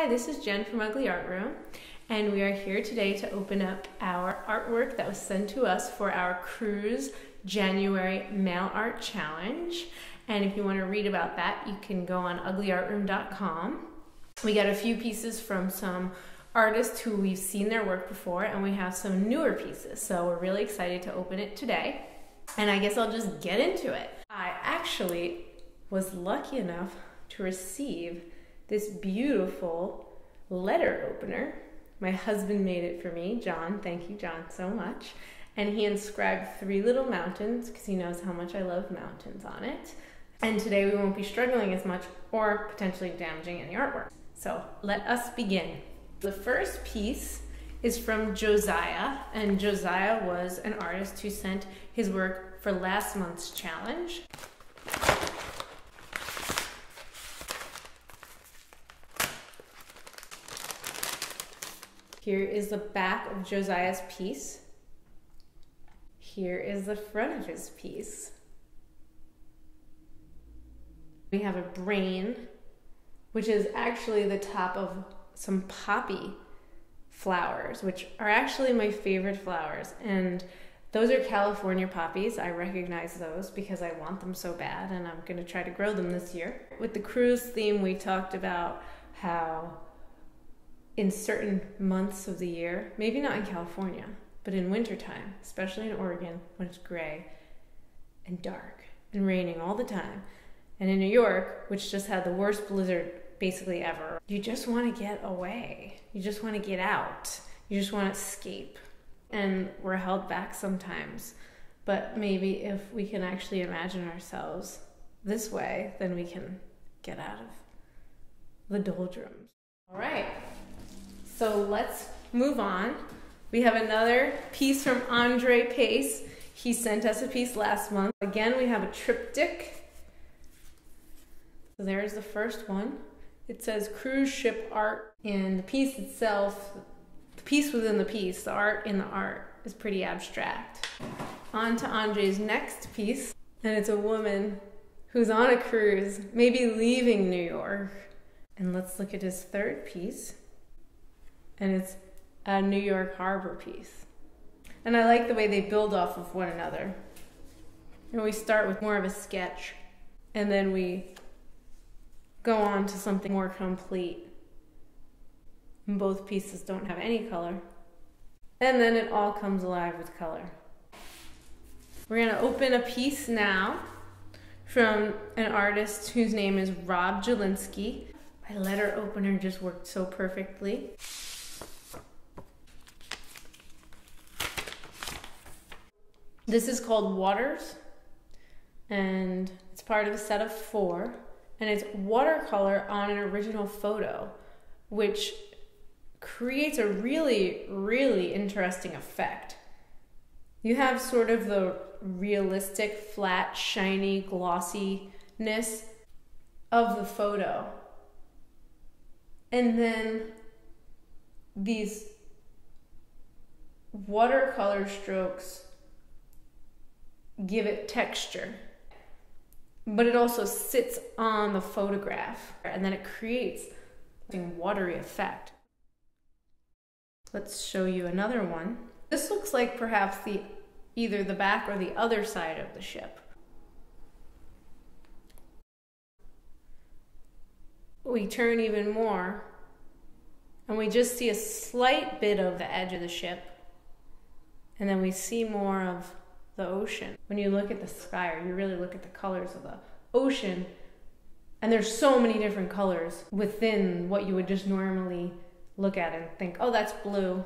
Hi, this is Jen from Ugly Art Room, and we are here today to open up our artwork that was sent to us for our cruise January Mail Art Challenge. And if you want to read about that, you can go on uglyartroom.com. We got a few pieces from some artists who we've seen their work before, and we have some newer pieces. So we're really excited to open it today. And I guess I'll just get into it. I actually was lucky enough to receive this beautiful letter opener. My husband made it for me, John. Thank you, John, so much. And he inscribed three little mountains because he knows how much I love mountains on it. And today we won't be struggling as much or potentially damaging any artwork. So let us begin. The first piece is from Josiah, and Josiah was an artist who sent his work for last month's challenge. Here is the back of Josiah's piece. Here is the front of his piece. We have a brain, which is actually the top of some poppy flowers, which are actually my favorite flowers. And those are California poppies. I recognize those because I want them so bad, and I'm going to try to grow them this year. With the cruise theme, we talked about how in certain months of the year, maybe not in California, but in wintertime, especially in Oregon when it's gray and dark and raining all the time, and in New York, which just had the worst blizzard basically ever, you just want to get away. You just want to get out. You just want to escape. And we're held back sometimes. But maybe if we can actually imagine ourselves this way, then we can get out of the doldrums. All right. So let's move on. We have another piece from Andre Pace. He sent us a piece last month. Again, we have a triptych. So there's the first one. It says cruise ship art, and the piece itself, the piece within the piece, the art in the art, is pretty abstract. On to Andre's next piece, and it's a woman who's on a cruise, maybe leaving New York. And let's look at his third piece and it's a New York Harbor piece. And I like the way they build off of one another. And we start with more of a sketch, and then we go on to something more complete. And both pieces don't have any color. And then it all comes alive with color. We're to open a piece now from an artist whose name is Rob Jelinski. My letter opener just worked so perfectly. This is called Waters, and it's part of a set of four, and it's watercolor on an original photo, which creates a really, really interesting effect. You have sort of the realistic, flat, shiny, glossiness of the photo. And then these watercolor strokes give it texture. But it also sits on the photograph and then it creates a watery effect. Let's show you another one. This looks like perhaps the either the back or the other side of the ship. We turn even more and we just see a slight bit of the edge of the ship and then we see more of the ocean. When you look at the sky or you really look at the colors of the ocean, and there's so many different colors within what you would just normally look at and think, oh, that's blue.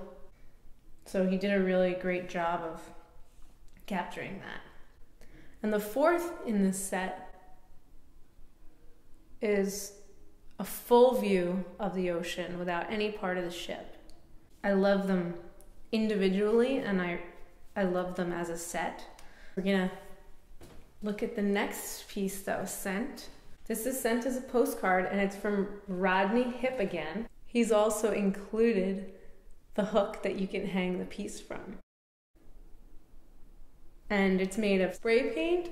So he did a really great job of capturing that. And the fourth in this set is a full view of the ocean without any part of the ship. I love them individually and I I love them as a set. We're gonna look at the next piece that was sent. This is sent as a postcard and it's from Rodni Hipp again. He's also included the hook that you can hang the piece from. And it's made of spray paint,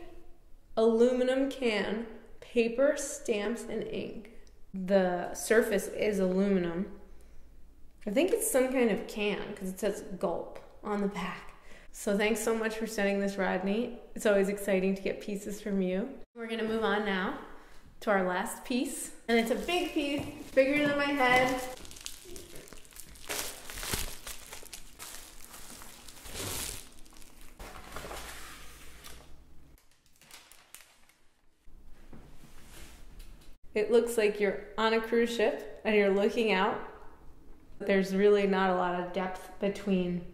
aluminum can, paper, stamps, and ink. The surface is aluminum. I think it's some kind of can because it says gulp on the back. So thanks so much for sending this, Rodni. It's always exciting to get pieces from you. We're gonna move on now to our last piece. And it's a big piece, bigger than my head. It looks like you're on a cruise ship and you're looking out. There's really not a lot of depth between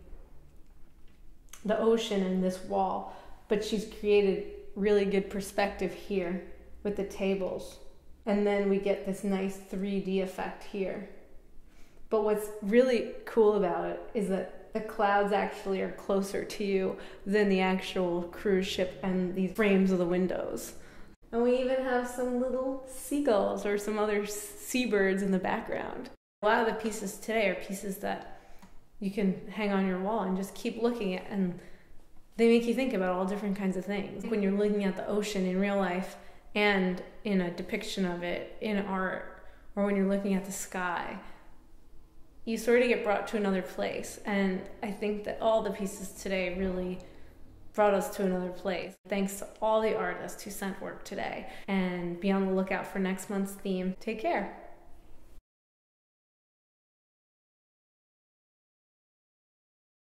the ocean and this wall, but she's created really good perspective here with the tables. And then we get this nice 3D effect here. But what's really cool about it is that the clouds actually are closer to you than the actual cruise ship and these frames of the windows. And we even have some little seagulls or some other seabirds in the background. A lot of the pieces today are pieces that you can hang on your wall and just keep looking at, and they make you think about all different kinds of things. When you're looking at the ocean in real life and in a depiction of it in art, or when you're looking at the sky, you sort of get brought to another place. And I think that all the pieces today really brought us to another place. Thanks to all the artists who sent work today. And be on the lookout for next month's theme. Take care.